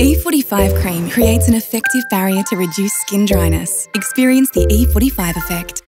E45 cream creates an effective barrier to reduce skin dryness. Experience the E45 effect.